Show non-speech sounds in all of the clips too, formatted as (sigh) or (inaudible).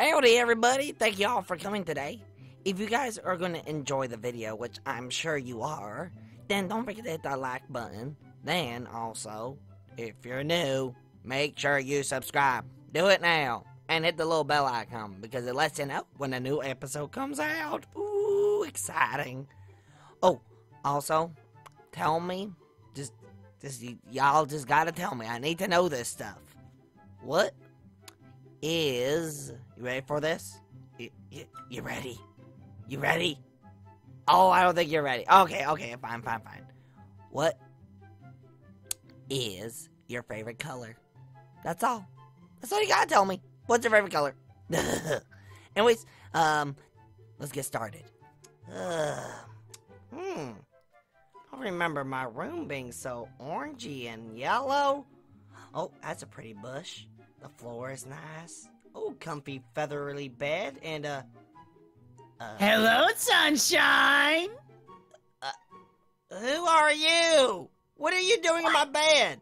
Howdy, everybody. Thank you all for coming today. If you guys are going to enjoy the video, which I'm sure you are, then don't forget to hit that like button. Then, also, if you're new, make sure you subscribe. Do it now. And hit the little bell icon because it lets you know when a new episode comes out. Ooh, exciting. Oh, also, tell me, just, just y'all just gotta tell me. I need to know this stuff. What is you ready for this? You, you, you ready? You ready? Oh, I don't think you're ready. Okay, okay, fine, fine, fine. What is your favorite color? That's all. That's all you gotta tell me. What's your favorite color? (laughs) Anyways, um, let's get started. Uh, hmm. I remember my room being so orangey and yellow. Oh, that's a pretty bush. The floor is nice. Oh, comfy feathery bed and uh, uh Hello, sunshine. Uh, Who are you? What are you doing in my bed?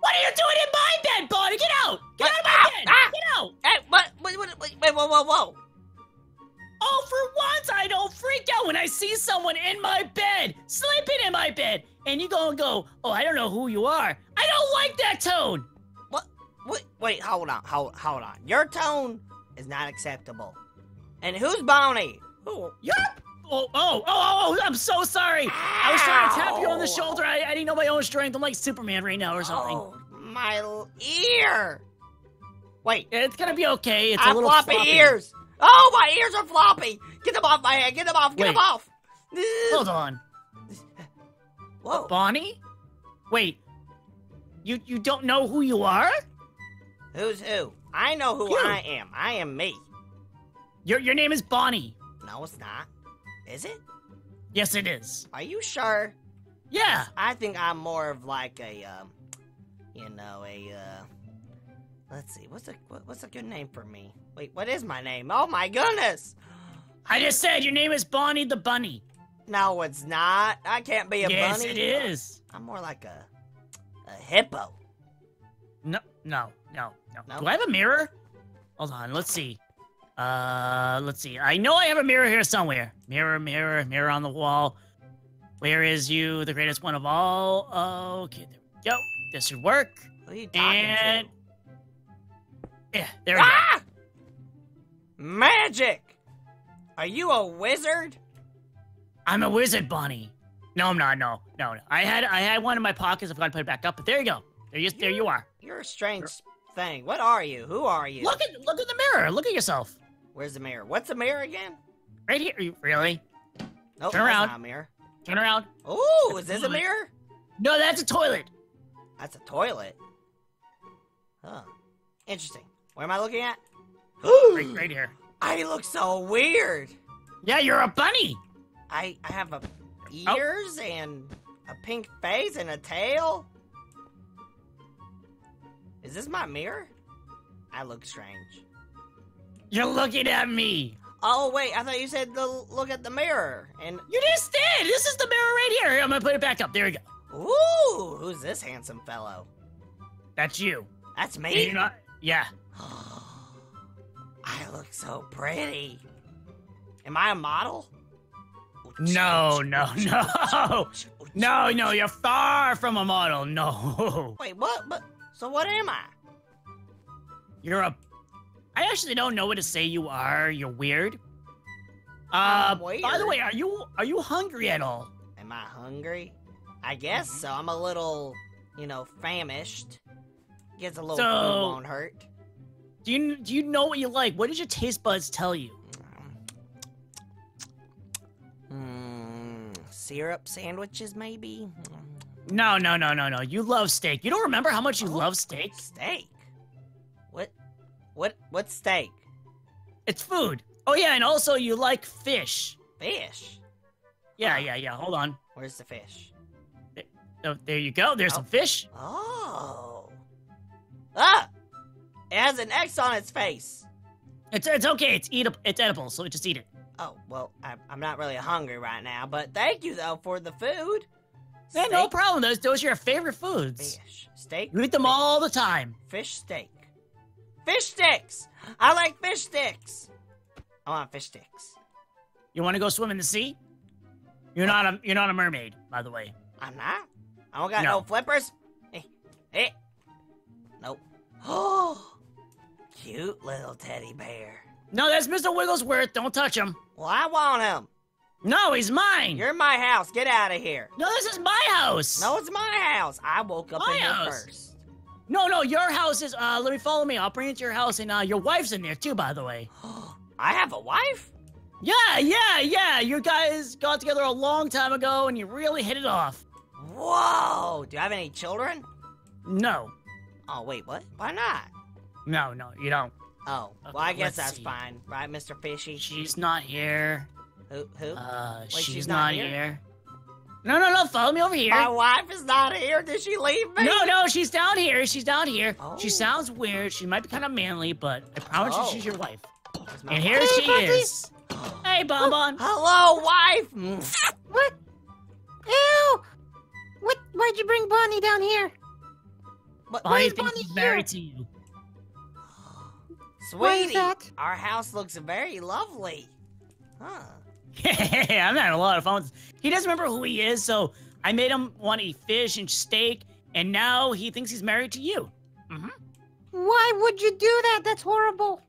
What are you doing in my bed, Bonnie? Get out! Get out of my Ah, bed! ah. Get out! Hey, what? Wait, wait, wait, wait, whoa, whoa, whoa! Oh, for once I don't freak out when I see someone in my bed, sleeping in my bed, and you go and go, oh, I don't know who you are. I don't like that tone. Wait, wait, hold on, hold, hold on. Your tone is not acceptable. And who's Bonnie? Who? You're. Oh, oh, oh, oh, oh, I'm so sorry. I was trying to tap you on the shoulder. I, I didn't know my own strength. I'm like Superman right now or oh, something. Oh, my ear. Wait, It's gonna be okay. It's I a little floppy, floppy. ears. Oh, my ears are floppy. Get them off my head. Get them off. Get them off. Hold on. Whoa. Bonnie? Wait. You you don't know who you are? Who's who? I know who You. I am. I am me. Your your name is Bonnie. No, it's not. Is it? Yes, it is. Are you sure? Yeah. I think I'm more of like a, um, you know, a, uh, let's see, what's a what, what's a good name for me? Wait, what is my name? Oh my goodness! I just said your name is Bonnie the Bunny. No, it's not. I can't be a yes, bunny. Yes, it is. I'm more like a, a hippo. No, no, no, no, No? Do I have a mirror? Hold on. Let's see. Uh, let's see. I know I have a mirror here somewhere. Mirror, mirror, mirror on the wall. Where is you, the greatest one of all? Okay, there we go. This should work. Who are you talking And to? yeah, there we go. Ah! Magic! Are you a wizard? I'm a wizard, Bonnie. No, I'm not. No, no, no. I had I had one in my pockets. I've got to put it back up. But there you go. There you there you are. You're a strange thing. What are you? Who are you? Look at look at the mirror. Look at yourself. Where's the mirror? What's the mirror again? Right here. Really? Nope, Turn around. not a mirror. Turn around. Ooh, is this a mirror? No, that's a toilet. That's a toilet. Huh. Interesting. What am I looking at? (gasps) Right, right here. I look so weird. Yeah, you're a bunny. I, I have a Oh. ears and a pink face and a tail. Is this my mirror? I look strange. You're looking at me. Oh wait, I thought you said to look at the mirror. And You just did. This is the mirror right here. I'm gonna put it back up. There you go. ooh, who's this handsome fellow? That's you. That's me. you're not. Yeah. (gasps) I look so pretty. Am I a model? No, no, no, (laughs) no, no. You're far from a model. No. Wait, what? But so what am I? You're a. I actually don't know what to say. You are. You're weird. Uh, I'm by the way, are you are you hungry at all? Am I hungry? I guess so. I'm a little, you know, famished. Gets a little So- food won't hurt. Do you do you know what you like? What did your taste buds tell you? Mm, syrup sandwiches, maybe. No, no, no, no, no. You love steak. You don't remember how much you Oh, love steak? Steak. What? What? What steak? It's food. Oh yeah, and also you like fish. Fish. Yeah, yeah, yeah. Hold on. Where's the fish? Oh, there you go. There's Oh. some fish. Oh. Ah! It has an X on its face. It's it's okay. It's eatable. It's edible. So just eat it. Oh, well, I, I'm not really hungry right now, but thank you, though, for the food. Yeah, no problem. Those those are your favorite foods. Fish. Steak. You eat them fish, all the time. Fish steak. Fish sticks! I like fish sticks! I want fish sticks. You want to go swim in the sea? You're not a you're not a mermaid, by the way. I'm not. I don't got no, No. flippers. Hey, hey. Nope. Oh, (gasps) cute little teddy bear. No, that's Mr. Wigglesworth. Don't touch him. Well, I want him. No, he's mine. You're in my house. Get out of here. No, this is my house. No, it's my house. I woke up My in here house. first. no, no. Your house is. Uh, let me follow me. I'll bring it to your house, and uh, your wife's in there too, by the way. (gasps) I have a wife? Yeah, yeah, yeah. You guys got together a long time ago, and you really hit it off. Whoa. Do you have any children? No, Oh, wait, what? Why not? no, no. You don't. Oh, well, I guess that's see. fine. Right, Mr. Fishy? She's not here. Who? Who? Uh, she's, she's not, not here? here? No, no, no. Follow me over here. My wife is not here. Did she leave me? No, no, she's down here. She's down here. She Oh. sounds weird. She might be kind of manly, but I promise Oh. you she's your wife. And wife? here Hey, she Bugsy. is. Hey, Bonbon. Hello, wife. (laughs) What? Ew! What? Why'd you bring Bonnie down here? But, Bonnie is thinks Bonnie he's here? married to you. Sweetie, our house looks very lovely. Huh? (laughs) I'm having a lot of fun. He doesn't remember who he is, so I made him want to eat fish and steak, and now he thinks he's married to you. hmm Why would you do that? That's horrible.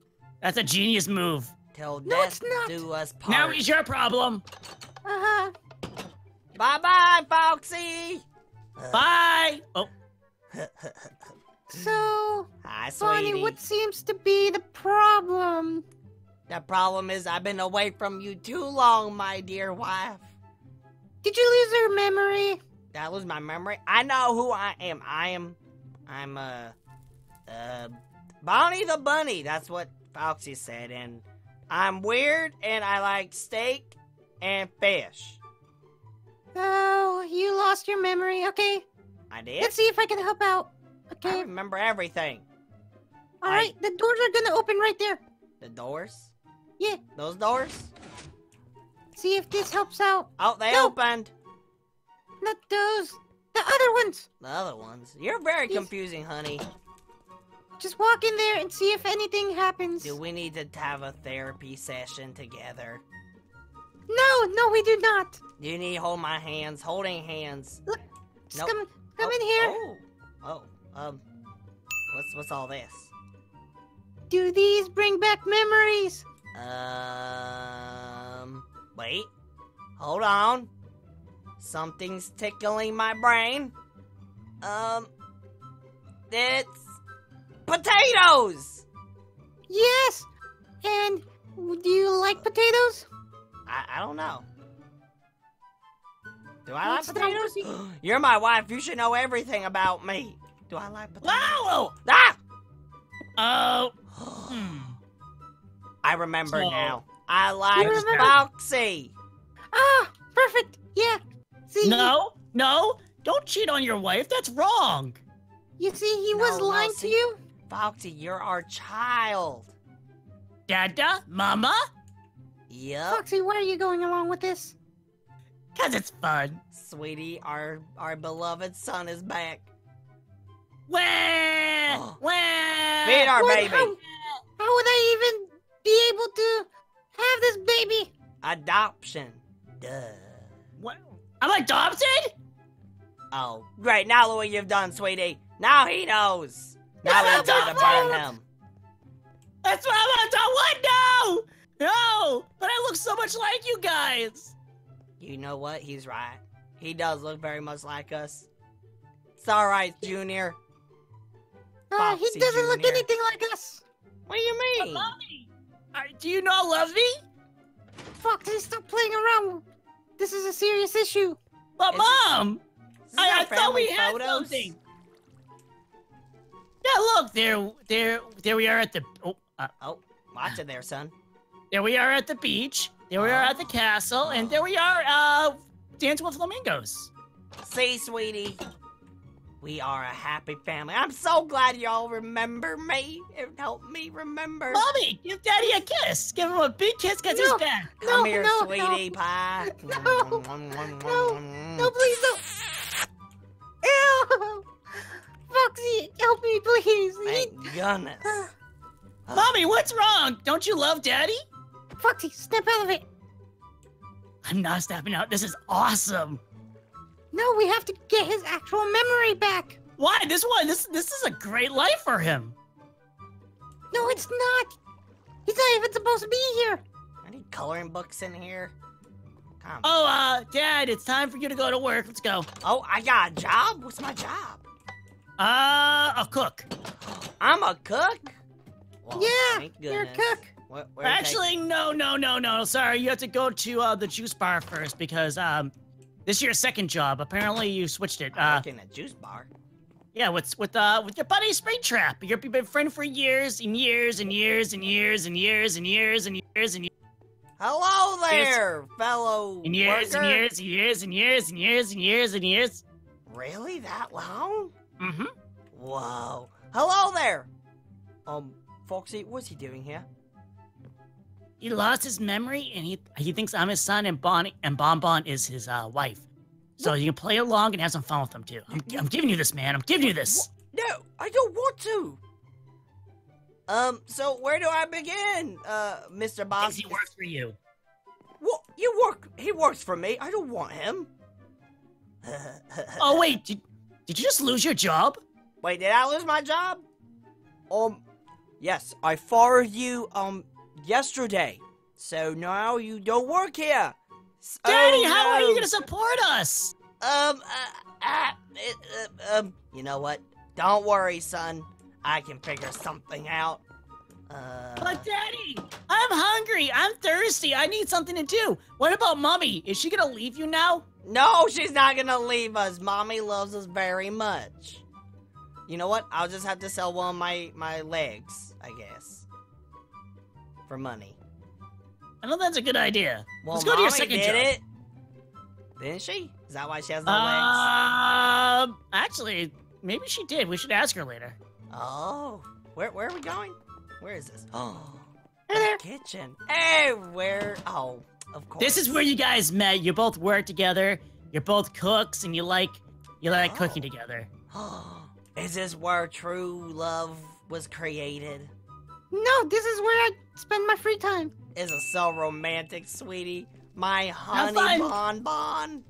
That's a genius move. Till No, death it's not. do us part. Now he's your problem. Uh huh. Bye bye, Foxy. Uh, Bye. Oh, (laughs) So, Hi, Bonnie, what seems to be the problem? The problem is I've been away from you too long, my dear wife. Did you lose your memory? That was my memory. I know who I am. I am, I'm uh, uh, Bonnie the Bunny. That's what Foxy said, and I'm weird, and I like steak and fish. Oh, you lost your memory. Okay, I did. let's see if I can help out. Okay. I remember everything. all right. The doors are gonna open right there. The doors. Yeah. Those doors. See if this helps out. Oh, they No. opened. Not those. The other ones. The other ones. You're very Yes. confusing, honey. Just walk in there and see if anything happens. Do we need to have a therapy session together? No, no, we do not. Do you need to hold my hands? Holding hands. Just Nope. come, come Oh, in here. Oh, oh, um, what's what's all this? Do these bring back memories? Um, wait, hold on. Something's tickling my brain. Um, it's potatoes. Yes. And do you like potatoes? I I don't know. Do I like potatoes? (gasps) You're my wife. You should know everything about me. Do I like potatoes? wow. Ah! Oh. (gasps) Hmm. I remember So- now. I like? Foxy. Ah, perfect. Yeah. See, No, no. Don't cheat on your wife. That's wrong. you see, he No, was no, lying to you. Foxy, you're our child. Dada, mama, Yep. Foxy, why are you going along with this? cause it's fun. Sweetie, our our beloved son is back. Wah, wah. Feed our What- baby. How, how would I even be able to have this baby? Adoption. Duh. What? I'm adopted? Oh, great. Now look what you've done, sweetie. Now he knows. Now we That's gotta burn him. That's what I'm adopted. What? No, no. But I look so much like you guys. You know what? He's right. He does look very much like us. It's alright, Junior. Uh, he doesn't look anything like us. What do you mean? Mommy, uh, do you not love me? Foxy, stop playing around. This is a serious issue. But Is it- mom, I, I thought we had photos. something. Yeah, look there, there, there we are at the. Oh, uh, Oh, watch it there, son. there we are at the beach. There we are at the castle, and there we are, uh, dancing with flamingos. See, sweetie, we are a happy family. I'm so glad y'all remember me. It helped me remember. Mommy, give Daddy a kiss. Give him a big kiss because No. he's back. Come No, here, no, no. sweetie pie. No. No. No, please don't. Ew! Foxy, help me, please. He- Thank goodness. (sighs) Mommy, what's wrong? Don't you love Daddy? Foxy, snap out of it. I'm not stepping out. This is awesome. No, we have to get his actual memory back. Why? This one, this this is a great life for him. No, it's not. He's not even supposed to be here. Any coloring books in here? Come. Oh, uh, Dad, it's time for you to go to work. Let's go. Oh, I got a job? What's my job? Uh, a cook. I'm a cook? Well, yeah, thank you're a cook. Where, where Actually, no, no, no, no. Sorry, you have to go to uh, the juice bar first because um, this is your second job. Apparently, you switched it. Uh, in a juice bar. yeah, with with uh with your buddy Springtrap. You've been friend for years and years and years and years and years and years and years and years Hello there, fellow and years and years and years and years and years and years and years. Really? That long? Mm-hmm. Whoa. Hello there. Um, Foxy, what's he doing here? He lost his memory and he he thinks I'm his son and Bonnie and Bonbon bon is his uh, wife. So you can play along and have some fun with him too. I'm, I'm giving you this, man. I'm giving you this. No, I don't want to. Um, so where do I begin, uh, Mr. Boss? He works for you. What? You work? He works for me. I don't want him. Oh wait, did, did you just lose your job? Wait, did I lose my job? Um, yes, I fired you, um, yesterday. So now you don't work here. Daddy, oh, how are you gonna support us? Um, uh, uh, uh, um, you know what? Don't worry, son. I can figure something out. Uh, But Daddy, I'm hungry. I'm thirsty. I need something to do. What about Mommy? Is she gonna leave you now? no, she's not gonna leave us. Mommy loves us very much. You know what? I'll just have to sell one of my my legs, I guess, for money. I know that's a good idea. Well, Let's go to your Mommy second did job. it. Didn't she? Is that why she has no legs? Um, actually, maybe she did. We should ask her later. Oh, where where are we going? Where is this? Oh, (gasps) Hey there. the kitchen. Hey, where? Oh, of course. This is where you guys met. You both work together. You're both cooks, and you like you like Oh. cooking together. Oh, (gasps) is this where true love was created? No, this is where I spend my free time. Is it so romantic, sweetie? My honey fun. bonbon.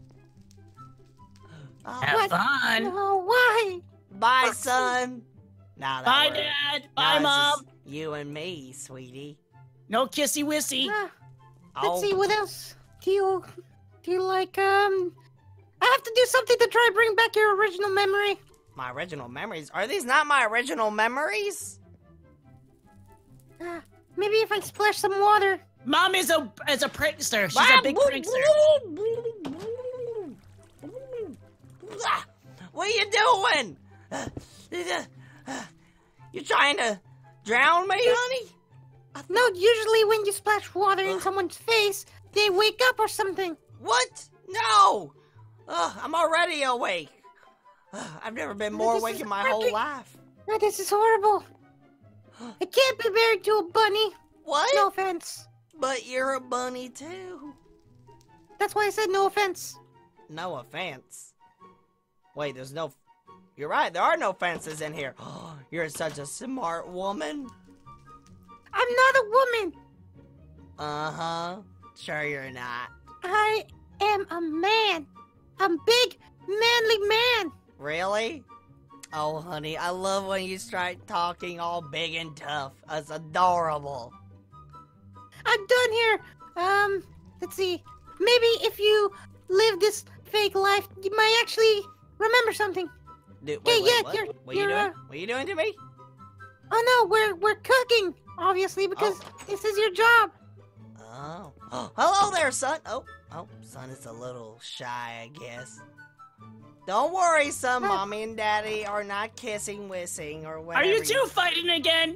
Oh, Have What? fun. No, why? bye, Foxy. son. Now that Bye, we're- Dad. now Bye, Mom. You and me, sweetie. No kissy wissy. Oh, let's see what else. Do you do you like um? I have to do something to try and bring back your original memory. my original memories. Are these not my original memories? Ah, maybe if I splash some water. Mom is a is a prankster. She's Ah, a big prankster. What are you doing? You're trying to drown me, honey? No, usually when you splash water in someone's face, they wake up or something. What? No! Ugh, I'm already awake. Ugh, I've never been more this awake in my whole life. Oh, this is horrible. (gasps) I can't be married to a bunny. What? No offense. But you're a bunny too. That's why I said no offense. No offense. Wait, there's no. You're right. There are no fences in here. (gasps) You're such a smart woman. I'm not a woman. Uh huh. Sure, you're not. I am a man. A big, manly man. Really? Oh, honey, I love when you start talking all big and tough. That's adorable. I'm done here. Um, let's see. Maybe if you live this fake life, you might actually remember something. Dude, Yeah, wait, wait, yeah, what? you're- what are you doing? uh, What are you doing to me? Oh no, we're we're cooking, obviously, because this is your job. Oh. (gasps) Hello there, son. Oh, oh, son is a little shy, I guess. Don't worry, son. Huh. Mommy and daddy are not kissing, wissing, or whatever. Are you two fighting again?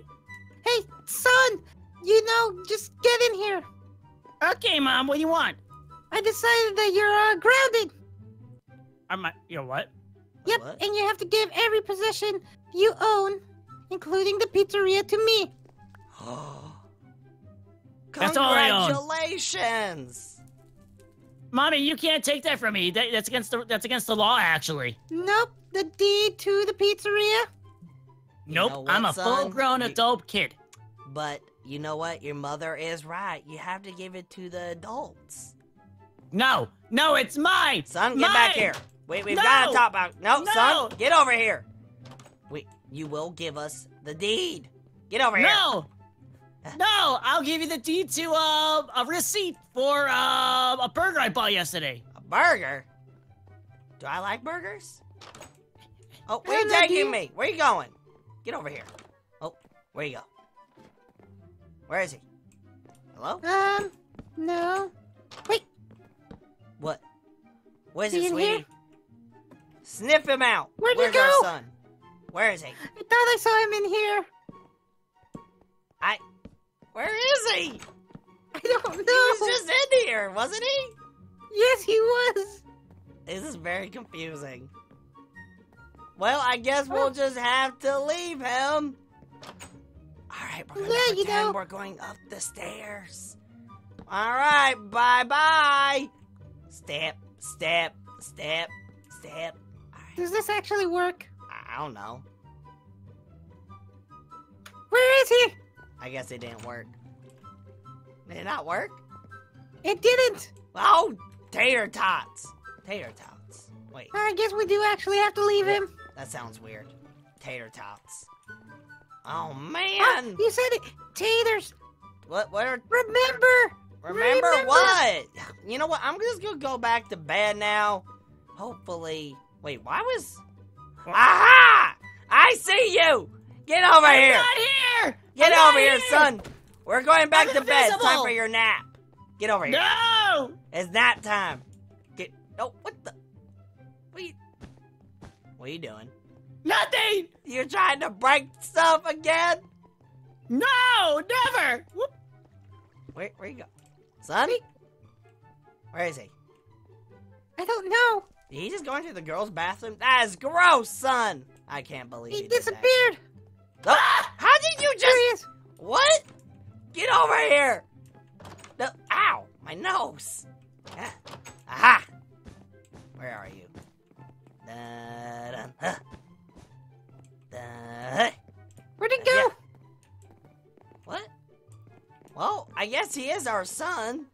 Hey, son, you know, just get in here. Okay, Mom. What do you want? I decided that you're uh, grounded. Am I? You're what? Yep, What? and you have to give every possession you own, including the pizzeria, to me. (gasps) That's all I own. Congratulations. Mommy, you can't take that from me. That, that's against the that's against the law, actually. Nope, the deed to the pizzeria. You Nope. I'm a full-grown adult kid. But you know what? Your mother is right. You have to give it to the adults. No, no, it's mine. Son, get Mine! back here. Wait, we've No! got to talk about. No, No! son, get over here. Wait, you will give us the deed. Get over here. No, no, I'll give you the deed to uh, a receipt for uh, a burger I bought yesterday. A burger? Do I like burgers? Oh, where you taking me? Where are you going? Get over here. Oh, where you go? Where is he? Hello? Um, no. Wait, What? What is Is it, he sweetie? here? Sniff him out. Where'd he Where's our go? son? Where is he? I thought I saw him in here. I don't know. He was just in here, wasn't he? Yes, he was. This is very confusing. Well, I guess we'll just have to leave him. All right, we're gonna Yeah, you know- we're going up the stairs. All right, bye bye. Step, step, step, step. Right, Does this actually work? I don't know. Where is he? I guess it didn't work. Did it not work? It didn't. Oh, tater tots. Tater tots. Wait, I guess we do actually have to leave him. that sounds weird. Tater tots. Oh Ah, man. you said it. Taters. What? What are Remember. Remember, Remember- what? You know what? I'm just gonna go back to bed now. Hopefully. Wait, why was. Aha! I see you! Get over I'm here! not here. Get I'm over not here, son! We're going back I'm to bed. It's time for your nap. Get over here. No. It's nap time. Get. Oh, what the. What are you. What are you doing? Nothing. You're trying to break stuff again? No, never. Whoop. Where, where you go? Son? Where is he? I don't know. Did he just go into the girls' bathroom? That is gross, son. I can't believe He he, did that. disappeared. Oh, how did you just? What? Get over here! No, ow, my nose. Ah, aha! Where are you? Da-dun, huh. Da- Where'd he go? Yeah. What? Well, I guess he is our son.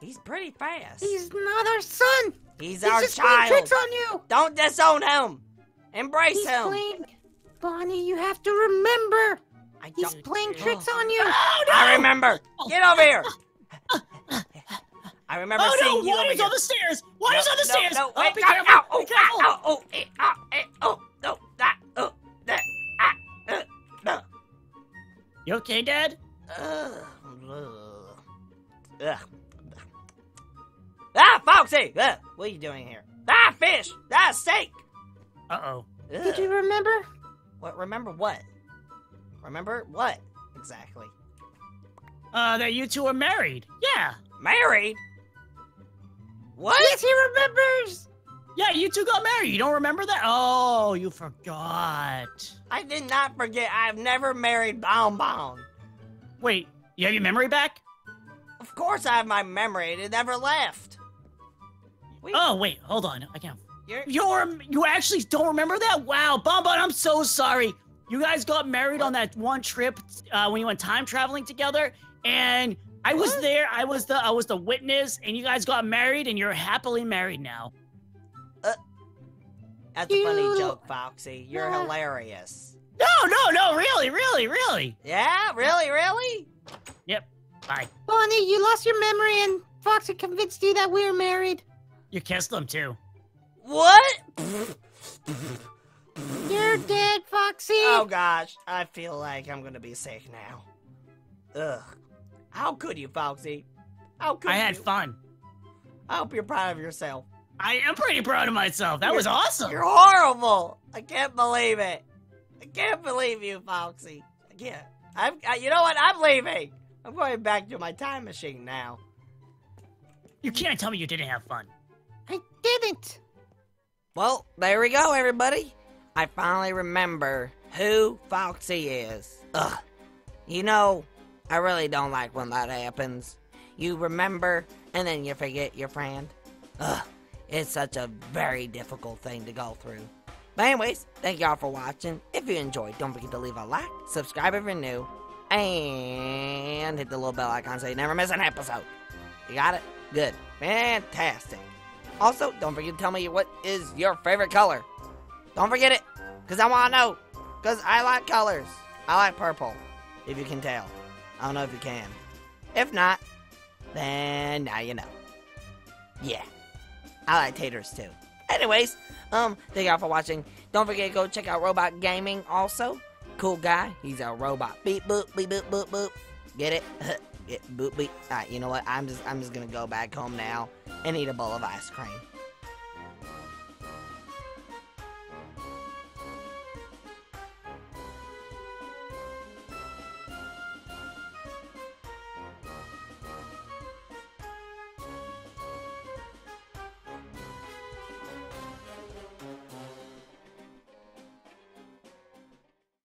He's pretty fast. He's not our son. He's He's our just playing child. tricks on you. Don't disown him. Embrace He's him. playing. Bonnie, you have to remember. I He's don't. playing Oh. tricks on you. Oh no. I remember. Get over here. I remember Oh seeing no! you over Water's here. on the stairs. Water's No, on the no, stairs. No, oh, wait, be no, careful. no, oh, be careful. oh, oh, eh, ah, eh, oh, no, that, oh, that, ah, uh, no. You okay, Dad? Ugh, ugh. Ugh. Ah, Foxy! Ugh, what are you doing here? Ah, fish! Ah, steak! Uh oh. Did you remember? What? Remember what? Remember what? Exactly. Uh, that you two are married. Yeah. Married? What? Yes, he remembers. Yeah, you two got married. You don't remember that? Oh, you forgot. I did not forget. I've never married Bon Bon. Wait, you have your memory back? Of course, I have my memory. It never left. Wait, Oh, wait, hold on. I can't. you're, You're you actually don't remember that? Wow, Bonbon, I'm so sorry. You guys got married on that one trip uh, when you went time traveling together, and I was What? there. I was the I was the witness, and you guys got married, and you're happily married now. that's a funny joke, Foxy. You're Uh. hilarious. No, no, no, really, really, really. Yeah, really, really? Yep. Bye. Bonnie, you lost your memory and Foxy convinced you that we're married. You kissed them too. What? (laughs) You're dead, Foxy. Oh gosh, I feel like I'm gonna be sick now. Ugh. How could you, Foxy? How could I had you? fun. I hope you're proud of yourself. I am pretty proud of myself. That You're- was awesome. You're horrible. I can't believe it. I can't believe you, Foxy. I can't. I'm. I, you know what? I'm leaving. I'm going back to my time machine now. You can't tell me you didn't have fun. I didn't. Well, there we go, everybody. I finally remember who Foxy is. Ugh. You know, I really don't like when that happens. You remember, and then you forget your friend. Ugh. It's such a very difficult thing to go through. But anyways, thank y'all for watching. If you enjoyed, don't forget to leave a like, subscribe if you're new, and hit the little bell icon so you never miss an episode. You got it? Good. Fantastic. Also, don't forget to tell me what is your favorite color. Don't forget it, because I want to know. Because I like colors. I like purple, if you can tell. I don't know if you can. If not, then now you know. Yeah. I like taters too. Anyways, um, thank y'all for watching. Don't forget to go check out Robot Gaming also. Cool guy. He's a robot. Beep boop beep boop boop boop. Get it? (laughs) Get boop beep. Alright, you know what? I'm just I'm just gonna go back home now and eat a bowl of ice cream.